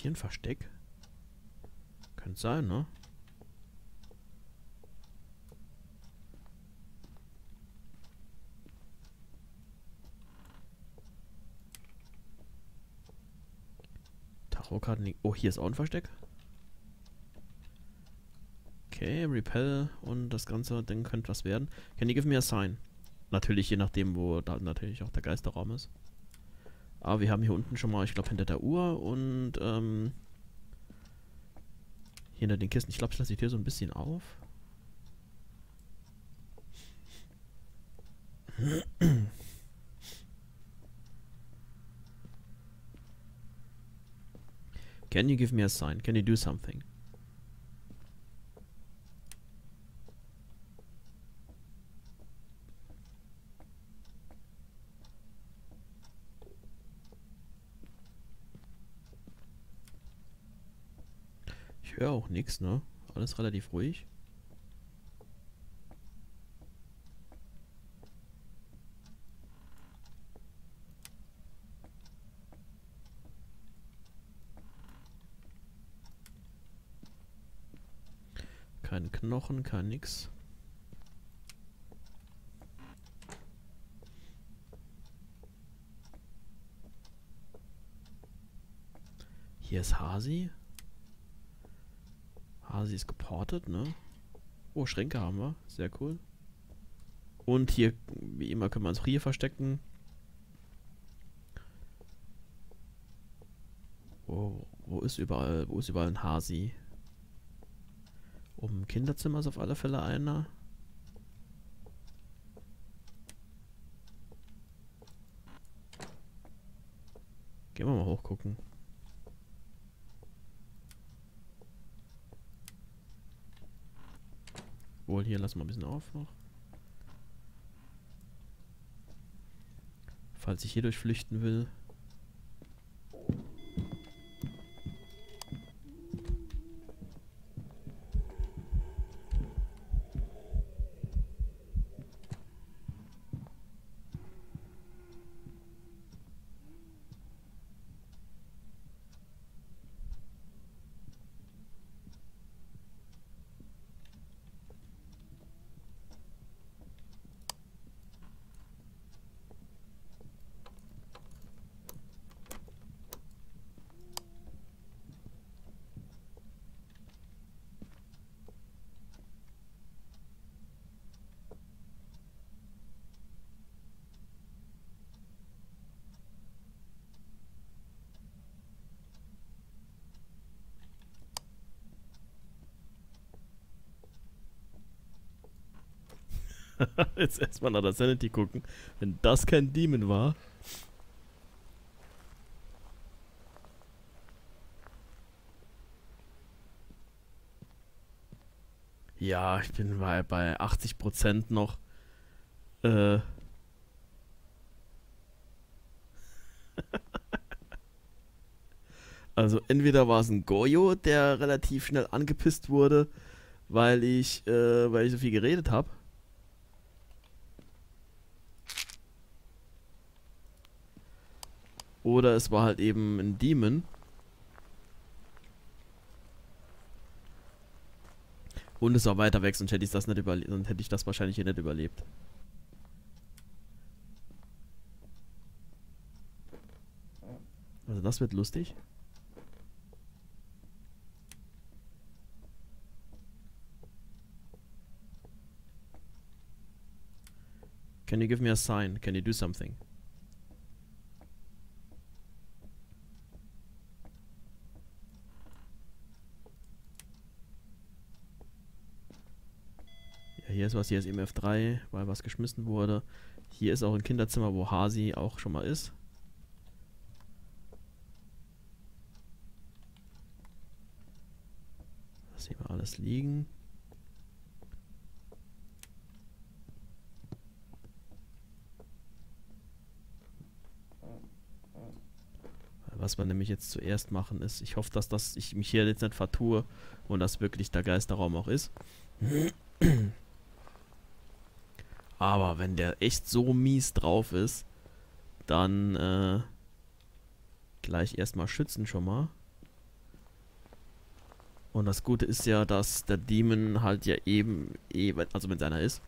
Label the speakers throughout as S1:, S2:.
S1: hier ein Versteck? Könnte sein, ne? Tarotkarten. Oh, hier ist auch ein Versteck. Okay, Repel und das ganze Ding könnte was werden. Can you give me a sign? Natürlich, je nachdem, wo da natürlich auch der Geisterraum ist. Aber wir haben hier unten schon mal, ich glaube, hinter der Uhr und ähm, hier hinter den Kisten. Ich glaube, ich lasse die Tür so ein bisschen auf. Can you give me a sign? Can you do something? Ich höre auch nichts, ne? Alles relativ ruhig. Kein Knochen, kein nix. Hier ist Hasi. Hasi ist geportet, ne? Oh, Schränke haben wir. Sehr cool. Und hier, wie immer, können wir uns auch hier verstecken. Wo, wo ist überall, wo ist überall ein Hasi? Oben im Kinderzimmer ist auf alle Fälle einer. Gehen wir mal hochgucken. Wohl, hier lassen wir ein bisschen auf noch. Falls ich hier durchflüchten will. Jetzt erstmal nach der Sanity gucken. Wenn das kein Demon war. Ja, ich bin bei, bei 80% noch. Äh. also entweder war es ein Goyo, der relativ schnell angepisst wurde, weil ich, äh, weil ich so viel geredet habe. Oder es war halt eben ein Demon. Und es war weiter weg, sonst hätte ich das nicht sonst hätte ich das wahrscheinlich hier nicht überlebt. Also das wird lustig. Can you give me a sign? Can you do something? Ist was, hier ist EMF3, weil was geschmissen wurde. Hier ist auch ein Kinderzimmer, wo Hasi auch schon mal ist. Das sehen wir alles liegen. Was wir nämlich jetzt zuerst machen ist, ich hoffe, dass das ich mich hier jetzt nicht vertue und dass wirklich der Geisterraum auch ist. Aber wenn der echt so mies drauf ist, dann äh, gleich erstmal schützen schon mal. Und das Gute ist ja, dass der Demon halt ja eben, eben also wenn es einer ist,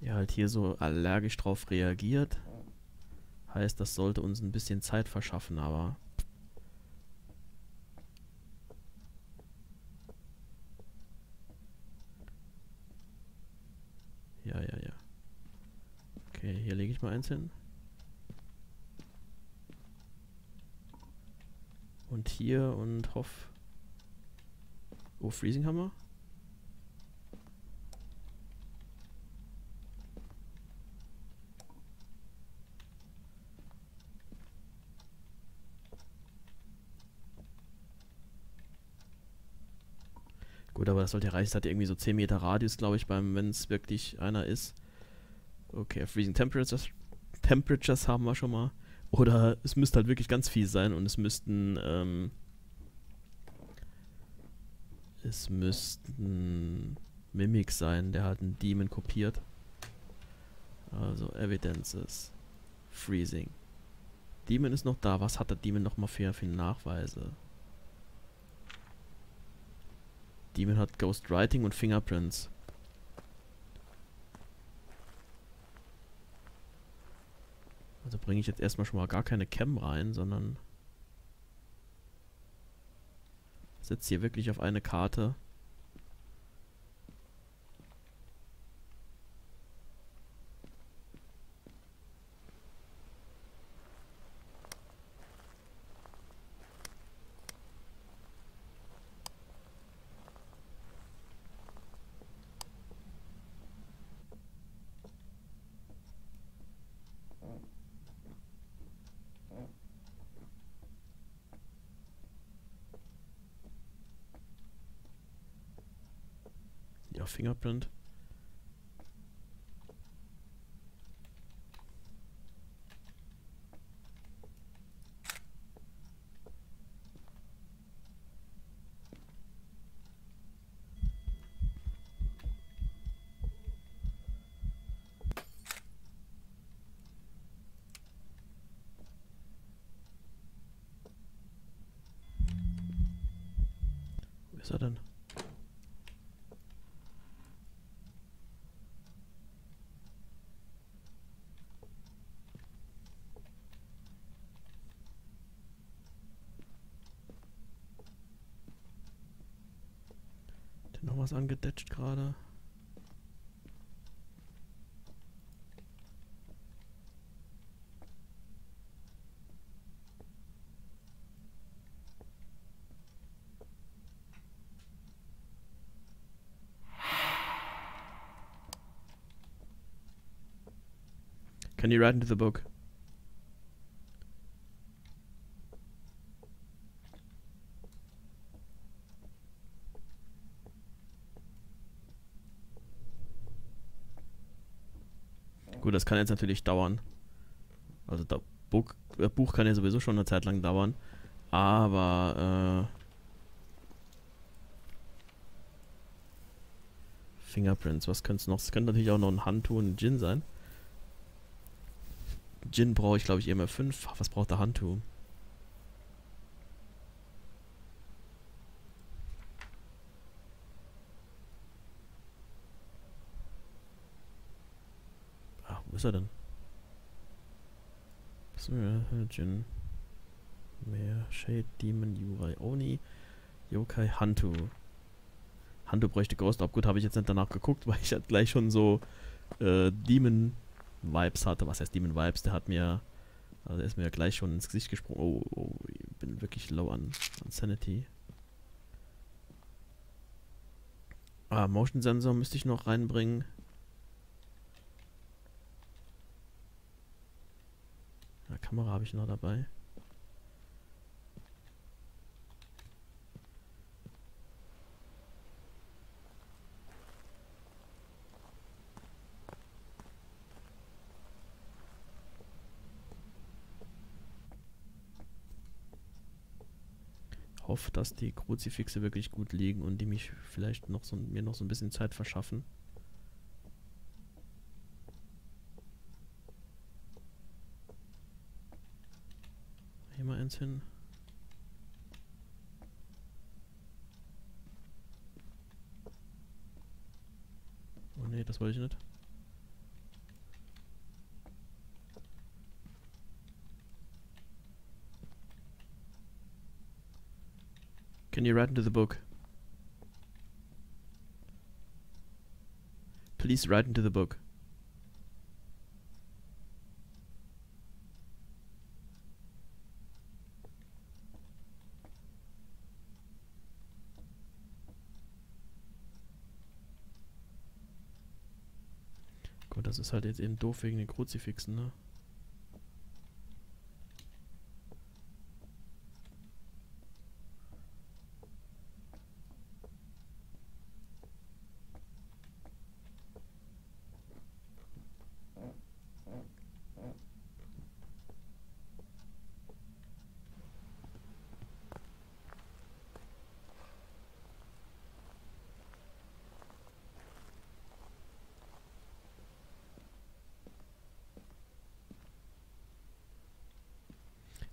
S1: ja halt hier so allergisch drauf reagiert. Heißt, das sollte uns ein bisschen Zeit verschaffen, aber Ja, ja, ja. Okay, hier lege ich mal eins hin. Und hier und hoff. Oh, Freezing Hammer. Gut, aber das sollte reichen. Es hat irgendwie so 10 Meter Radius, glaube ich, beim, wenn es wirklich einer ist. Okay, Freezing Temperatures, Temperatures haben wir schon mal. Oder es müsste halt wirklich ganz viel sein und es müssten, ähm, es müssten Mimics sein, der halt einen Demon kopiert. Also Evidences. Freezing. Demon ist noch da. Was hat der Demon nochmal für, für Nachweise? Demon hat Ghostwriting und Fingerprints. Also bringe ich jetzt erstmal schon mal gar keine Cam rein, sondern setze hier wirklich auf eine Karte. Ja, Fingerprint. Wo ist er denn? Hat noch was angedetscht gerade? Can you write into the book? Gut, das kann jetzt natürlich dauern. Also das Buch, äh, Buch kann ja sowieso schon eine Zeit lang dauern. Aber äh, Fingerprints, was könnte es noch? Es könnte natürlich auch noch ein Handtuch und ein Gin sein. Gin brauche ich, glaube ich, immer 5. Was braucht der Handtuch? Ah, wo ist er denn? Gin. Mehr Shade, Demon, Yurai, Oni, Yokai, Hantu. Hantu bräuchte Ghost Up. Gut, habe ich jetzt nicht danach geguckt, weil ich halt gleich schon so äh, Demon Vibes hatte. Was heißt Demon Vibes? Der hat mir, also der ist mir gleich schon ins Gesicht gesprungen. Oh, oh ich bin wirklich low an, an Sanity. Ah, Motion Sensor müsste ich noch reinbringen. Ja, Kamera habe ich noch dabei. hoffe, dass die Kruzifixe wirklich gut liegen und die mich vielleicht noch so, mir noch so ein bisschen Zeit verschaffen. Oh das wollte ich nicht. Can you write into the book? Please write into the book. Das ist halt jetzt eben doof wegen den Kruzifixen, ne?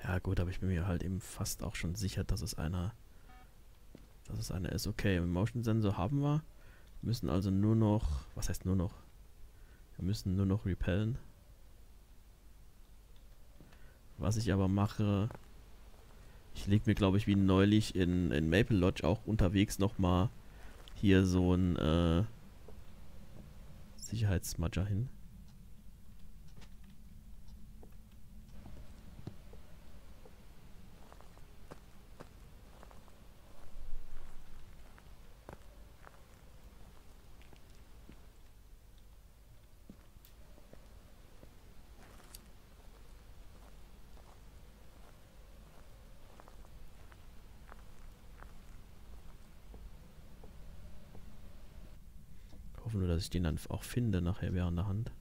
S1: Ja gut, aber ich bin mir halt eben fast auch schon sicher, dass es einer, dass es einer ist. Okay, Motion Sensor haben wir. Wir müssen also nur noch, was heißt nur noch? Wir müssen nur noch repellen. Was ich aber mache, ich lege mir glaube ich wie neulich in, in Maple Lodge auch unterwegs nochmal hier so ein äh, Sicherheitsmadger hin. Ich den dann auch finde nachher während der Hand.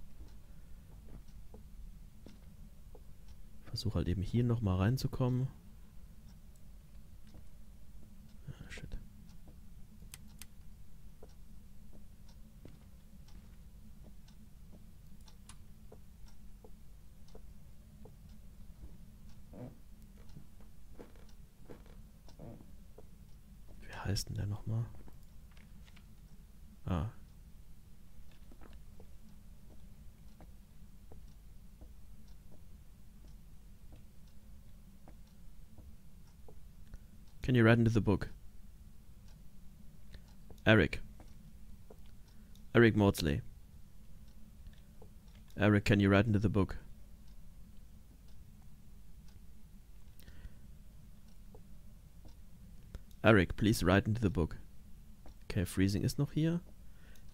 S1: Versuche halt eben hier nochmal reinzukommen. Ah. Wie heißt denn der nochmal? Can you write into the book? Eric. Eric Maudsley. Eric, can you write into the book? Eric, please write into the book. Okay, freezing is noch here.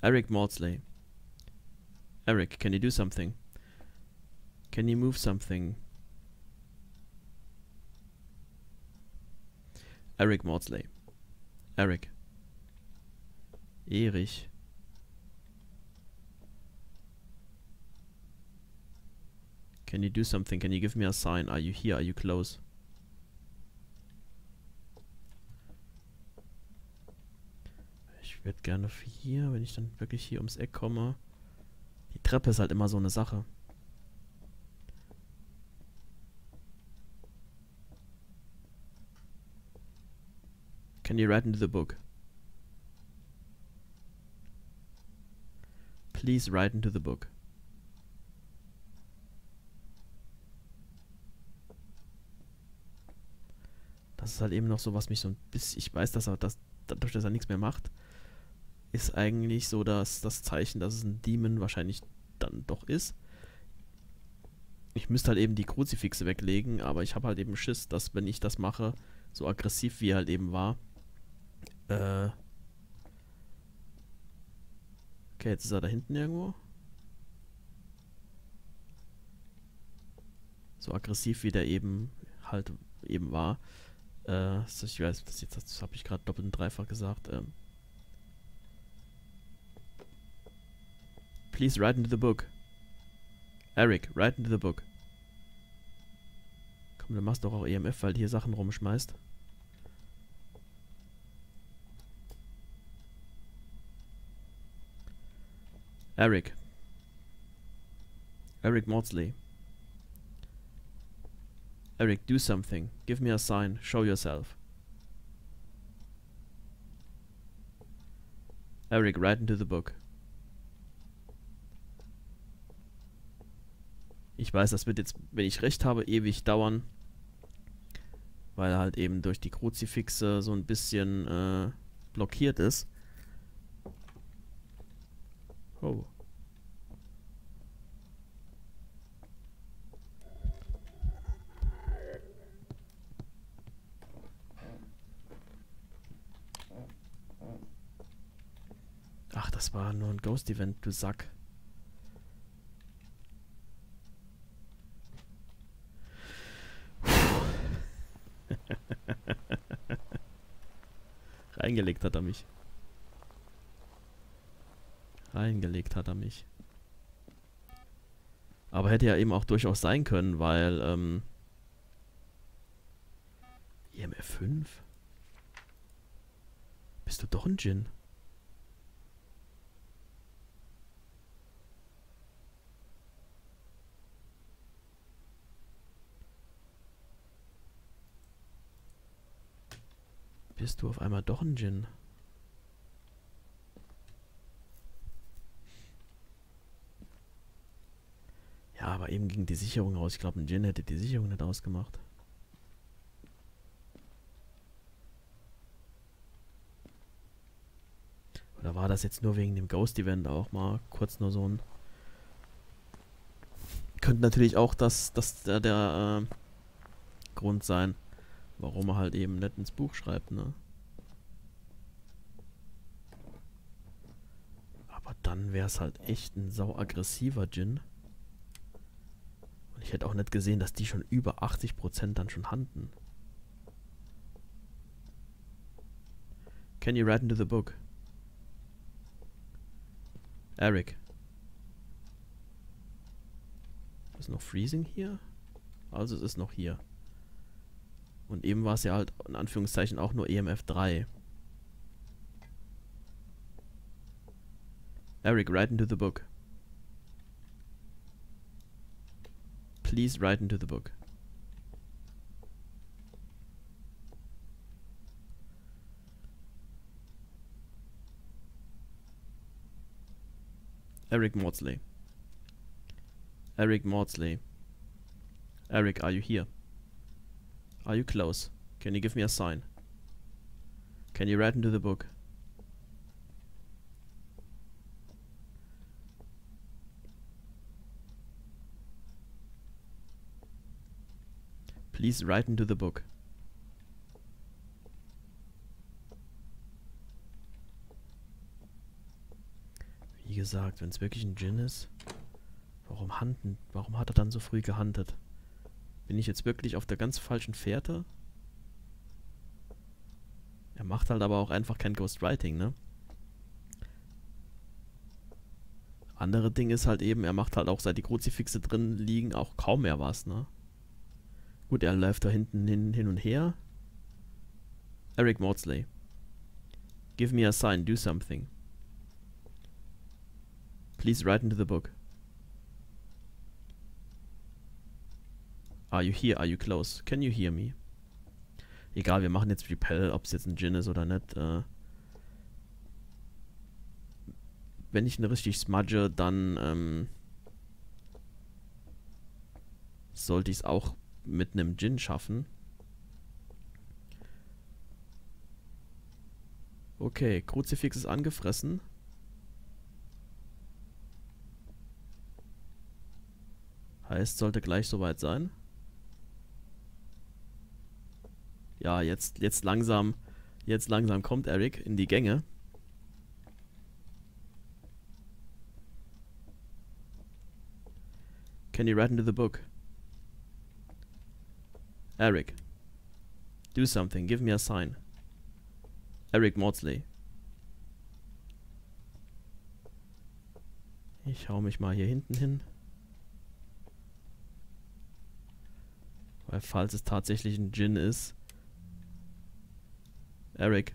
S1: Eric Maudsley. Eric, can you do something? Can you move something? Eric Maudsley. Eric. Erich. Can you do something? Can you give me a sign? Are you here? Are you close? Ich würde gerne hier, wenn ich dann wirklich hier ums Eck komme. Die Treppe ist halt immer so eine Sache. Can you write into the book? Please write into the book. Das ist halt eben noch so, was mich so ein bisschen. Ich weiß, dass er das, dadurch, dass er nichts mehr macht, ist eigentlich so dass das Zeichen, dass es ein Demon wahrscheinlich dann doch ist. Ich müsste halt eben die Kruzifixe weglegen, aber ich habe halt eben Schiss, dass wenn ich das mache, so aggressiv wie er halt eben war, äh. Okay, jetzt ist er da hinten irgendwo. So aggressiv wie der eben halt eben war. Äh, ich weiß, das jetzt das habe ich gerade doppelt und dreifach gesagt. Ähm. Please write into the book. Eric, write into the book. Komm, du machst doch auch EMF, weil du hier Sachen rumschmeißt. Eric. Eric Maudsley. Eric, do something. Give me a sign. Show yourself. Eric, write into the book. Ich weiß, das wird jetzt, wenn ich recht habe, ewig dauern. Weil er halt eben durch die Kruzifixe so ein bisschen äh, blockiert ist. Oh. Ach, das war nur ein Ghost-Event, du Sack. Reingelegt hat er mich. Reingelegt hat er mich. Aber hätte ja eben auch durchaus sein können, weil, ähm... IMF 5? Bist du doch ein Djinn? bist du auf einmal doch ein Djinn. Aber eben ging die Sicherung aus. Ich glaube, ein Djinn hätte die Sicherung nicht ausgemacht. Oder war das jetzt nur wegen dem Ghost-Event auch mal kurz nur so ein... Könnte natürlich auch das, das der, der äh, Grund sein. Warum er halt eben nicht ins Buch schreibt, ne? Aber dann wäre es halt echt ein sau aggressiver Djinn. Ich hätte auch nicht gesehen, dass die schon über 80% dann schon handen. Can you write into the book? Eric. Ist noch Freezing hier? Also es ist noch hier. Und eben war es ja halt in Anführungszeichen auch nur EMF 3. Eric, write into the book. Please write into the book. Eric Maudsley. Eric Maudsley. Eric, are you here? Are you close? Can you give me a sign? Can you write into the book? Please write into the book. Wie gesagt, wenn es wirklich ein Djinn ist, warum, handen, warum hat er dann so früh gehandelt? Bin ich jetzt wirklich auf der ganz falschen Fährte? Er macht halt aber auch einfach kein Ghostwriting, ne? Andere Ding ist halt eben, er macht halt auch seit die Kruzifixe drin liegen auch kaum mehr was, ne? Gut, er läuft da hinten hin, hin und her. Eric Maudsley. Give me a sign, do something. Please write into the book. Are you here? Are you close? Can you hear me? Egal, wir machen jetzt Repel, ob es jetzt ein Gin ist oder nicht. Äh wenn ich ihn richtig smudge, dann ähm, sollte ich es auch mit einem Gin schaffen. Okay, Kruzifix ist angefressen. Heißt, sollte gleich soweit sein. ja, jetzt, jetzt langsam, jetzt langsam kommt Eric in die Gänge. Can you write into the book? Eric. Do something. Give me a sign. Eric Maudsley. Ich hau mich mal hier hinten hin. Weil falls es tatsächlich ein Gin ist, Eric.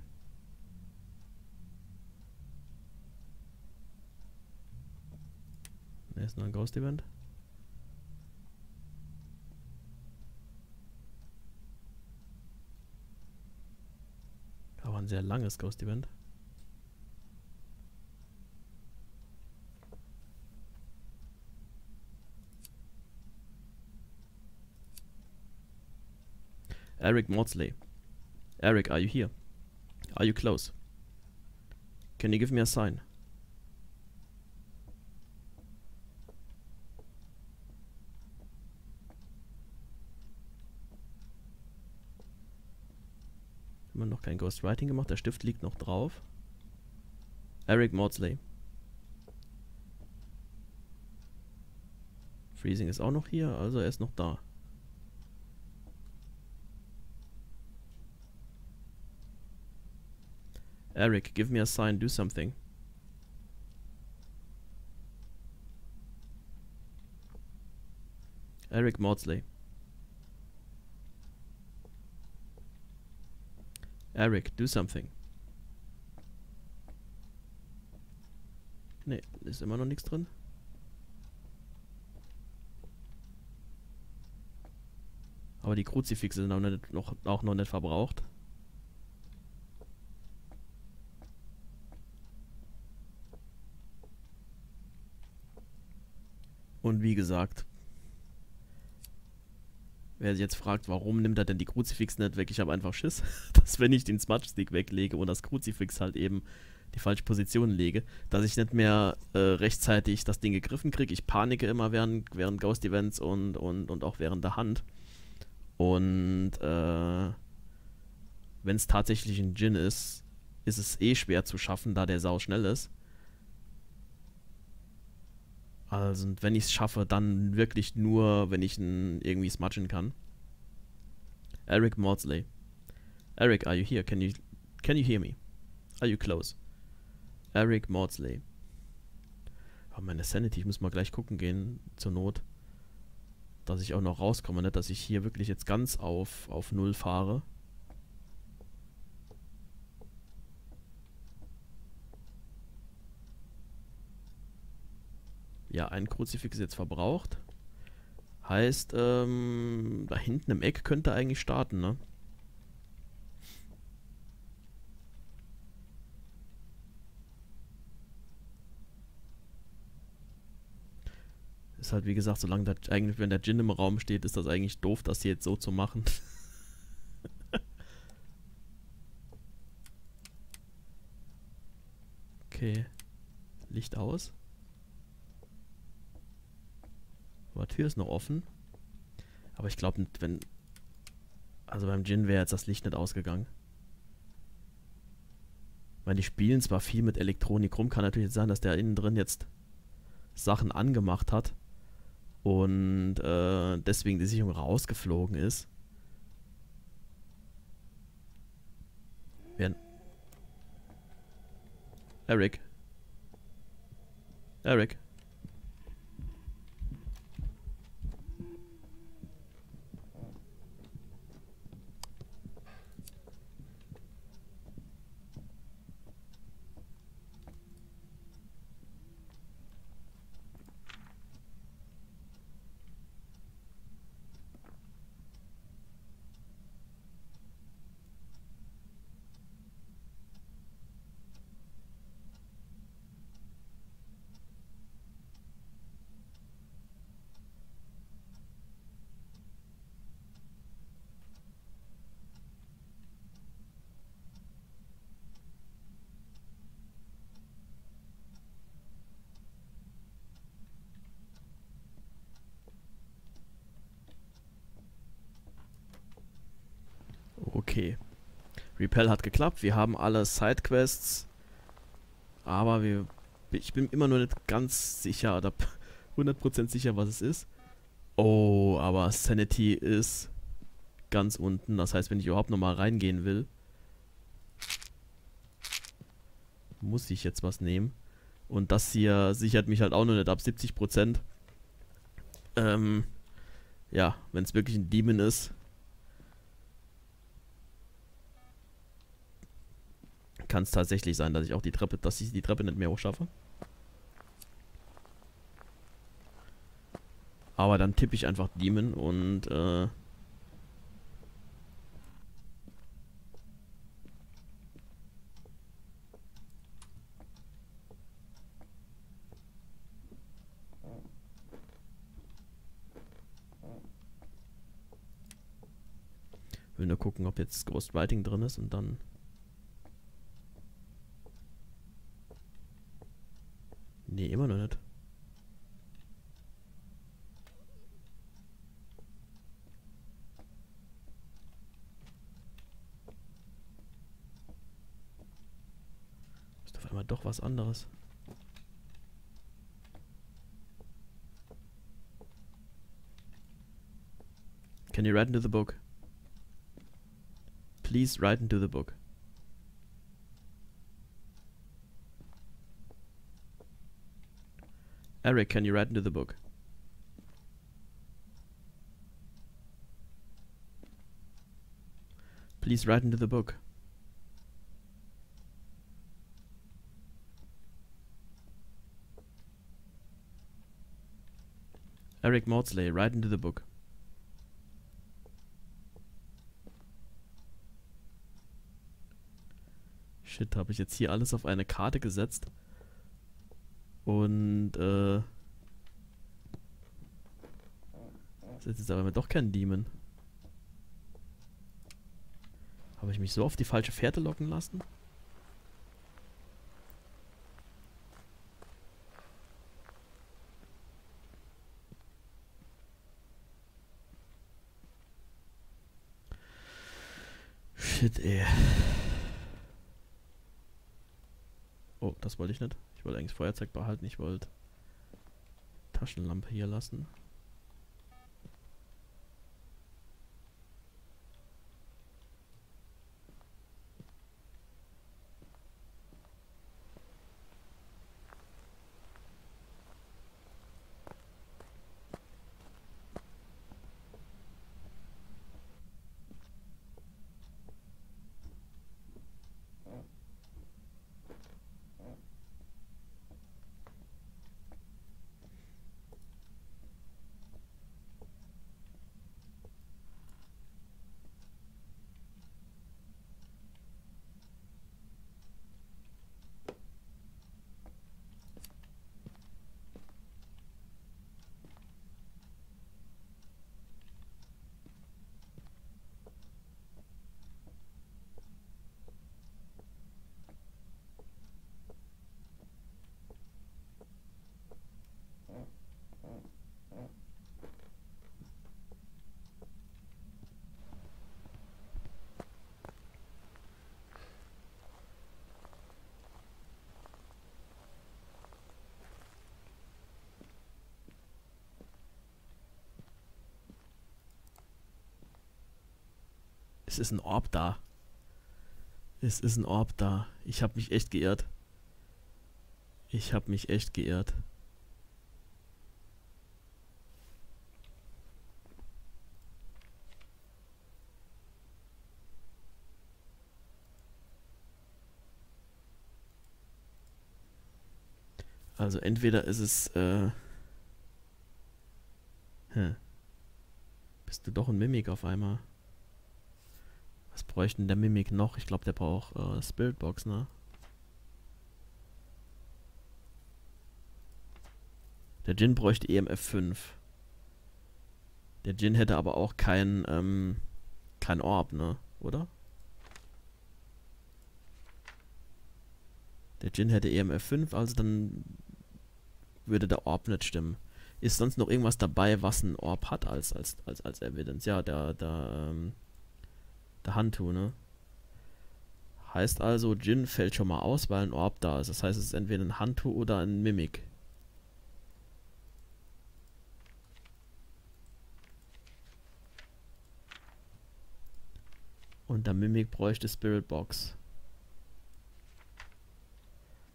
S1: Ne, ist nur ein Ghost Event. ein sehr langes Ghost Event. Eric Maudsley. Eric, are you here? Are you close? Can you give me a sign? Immer noch kein Ghostwriting gemacht, der Stift liegt noch drauf. Eric Maudsley. Freezing ist auch noch hier, also er ist noch da. Eric, give me a sign, do something. Eric Maudsley. Eric, do something. Ne, ist immer noch nichts drin. Aber die Kruzifixe sind auch, nicht, noch, auch noch nicht verbraucht. Und wie gesagt, wer sich jetzt fragt, warum nimmt er denn die Kruzifix nicht weg, ich habe einfach Schiss, dass wenn ich den Smudge-Stick weglege und das Kruzifix halt eben die falsche Position lege, dass ich nicht mehr äh, rechtzeitig das Ding gegriffen kriege. Ich panike immer während, während Ghost-Events und, und, und auch während der Hand. Und äh, wenn es tatsächlich ein Djinn ist, ist es eh schwer zu schaffen, da der sau schnell ist. Also, wenn ich es schaffe, dann wirklich nur, wenn ich ihn irgendwie smudgen kann. Eric Maudsley. Eric, are you here? Can you can you hear me? Are you close? Eric Maudsley. Oh, meine Sanity, ich muss mal gleich gucken gehen, zur Not. Dass ich auch noch rauskomme, nicht? Dass ich hier wirklich jetzt ganz auf, auf Null fahre. Ja, ein Kruzifix ist jetzt verbraucht. Heißt, ähm, da hinten im Eck könnte eigentlich starten, ne? Ist halt wie gesagt, solange der, eigentlich, wenn der Djinn im Raum steht, ist das eigentlich doof, das jetzt so zu machen. okay. Licht aus. Aber Tür ist noch offen. Aber ich glaube, wenn... Also beim Djinn wäre jetzt das Licht nicht ausgegangen. Weil die spielen zwar viel mit Elektronik rum, kann natürlich sein, dass der innen drin jetzt Sachen angemacht hat und äh, deswegen die Sicherung rausgeflogen ist. Wer? Eric. Eric. Okay. Repel hat geklappt. Wir haben alle Sidequests. Aber wir, ich bin immer noch nicht ganz sicher oder 100% sicher, was es ist. Oh, aber Sanity ist ganz unten. Das heißt, wenn ich überhaupt nochmal reingehen will, muss ich jetzt was nehmen. Und das hier sichert mich halt auch noch nicht ab 70%. Ähm, ja, wenn es wirklich ein Demon ist, kann es tatsächlich sein, dass ich auch die Treppe, dass ich die Treppe nicht mehr hochschaffe. Aber dann tippe ich einfach Demon und äh, will nur gucken, ob jetzt Ghostwriting drin ist und dann. Nee, immer noch nicht. Ist auf einmal doch was anderes. Can you write into the book? Please write into the book. Eric, can you write into the book? Please write into the book. Eric Maudsley, write into the book. Shit, habe ich jetzt hier alles auf eine Karte gesetzt. Und, äh... Das ist jetzt aber doch kein Demon. Habe ich mich so auf die falsche Fährte locken lassen? Shit, ey. Oh, das wollte ich nicht. Ich wollte eigentlich Feuerzeug behalten. Ich wollte Taschenlampe hier lassen. Es ist ein Orb da. Es ist ein Orb da. Ich habe mich echt geirrt. Ich habe mich echt geirrt. Also entweder ist es, äh... Hä. Bist du doch ein Mimik auf einmal? Was bräuchten der Mimik noch? Ich glaube, der braucht äh, Spiritbox, ne? Der Jin bräuchte EMF 5. Der Jin hätte aber auch kein, ähm, kein Orb, ne? Oder? Der Jin hätte EMF 5, also dann würde der Orb nicht stimmen. Ist sonst noch irgendwas dabei, was ein Orb hat als, als, als, als Evidence? Ja, der, der, ähm, der Hantu, ne? Heißt also, Jin fällt schon mal aus, weil ein Orb da ist. Das heißt, es ist entweder ein Hantu oder ein Mimik. Und der Mimik bräuchte Spirit Box.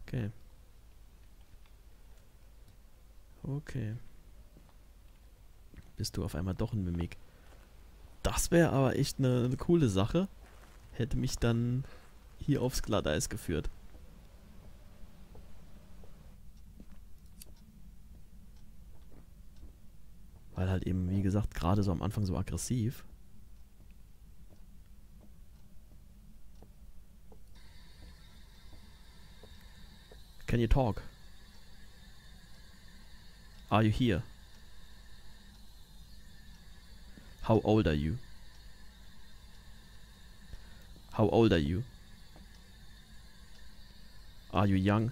S1: Okay. Okay. Bist du auf einmal doch ein Mimik. Das wäre aber echt eine, eine coole Sache. Hätte mich dann hier aufs Glatteis geführt. Weil halt eben, wie gesagt, gerade so am Anfang so aggressiv. Can you talk? Are you here? How old are you? How old are you? Are you young?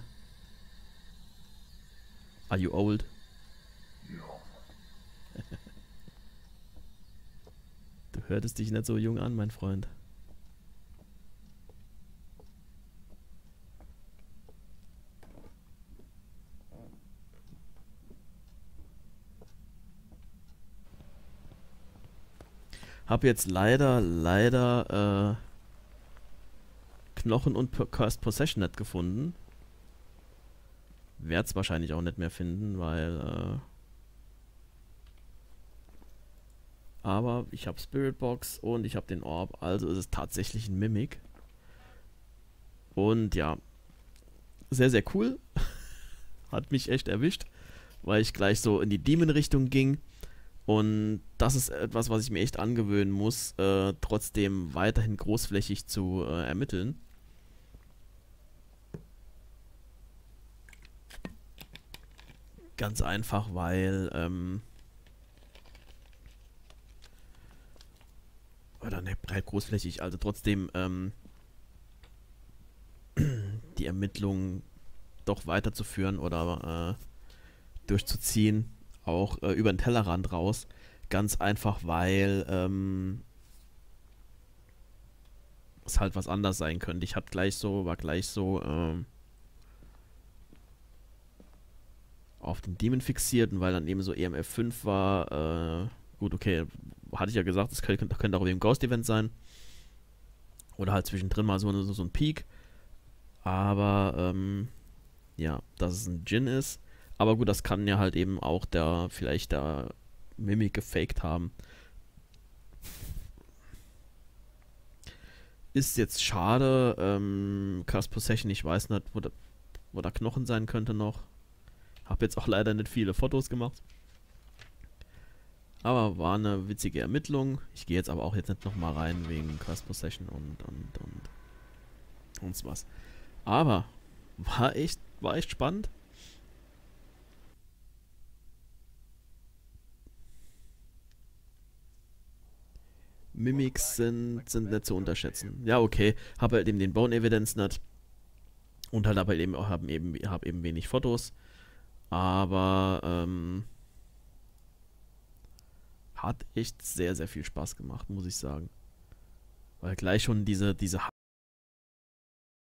S1: Are you old? Du hörtest dich nicht so jung an, mein Freund. Hab jetzt leider, leider äh, Knochen und Cursed Possession nicht gefunden. Werde es wahrscheinlich auch nicht mehr finden, weil... Äh, aber ich habe Spirit Box und ich habe den Orb, also ist es tatsächlich ein Mimic. Und ja, sehr, sehr cool. Hat mich echt erwischt, weil ich gleich so in die Demon-Richtung ging. Und das ist etwas, was ich mir echt angewöhnen muss, äh, trotzdem weiterhin großflächig zu äh, ermitteln. Ganz einfach, weil, ähm, oder ne, breit großflächig, also trotzdem, ähm, die Ermittlungen doch weiterzuführen oder äh, durchzuziehen, auch äh, über den Tellerrand raus. Ganz einfach, weil ähm, es halt was anders sein könnte. Ich hatte gleich so, war gleich so ähm, auf den Demon fixiert und weil dann eben so EMF 5 war, äh, gut, okay, hatte ich ja gesagt, es könnte, könnte auch eben Ghost-Event sein. Oder halt zwischendrin mal so, so, so ein Peak. Aber, ähm, ja, dass es ein Djinn ist. Aber gut, das kann ja halt eben auch der, vielleicht der Mimik gefaked haben. Ist jetzt schade. Ähm, Cast Possession, ich weiß nicht, wo, da, wo da Knochen sein könnte noch. Hab jetzt auch leider nicht viele Fotos gemacht. Aber war eine witzige Ermittlung. Ich gehe jetzt aber auch jetzt nicht nochmal rein wegen Cast Possession und und und und was. Aber war echt, war echt spannend. Mimics sind, sind nicht zu unterschätzen. Ja, okay. Habe halt eben den Bone Evidence nicht. Und halt aber eben auch haben eben, hab eben wenig Fotos. Aber ähm, hat echt sehr, sehr viel Spaß gemacht, muss ich sagen. Weil gleich schon diese, diese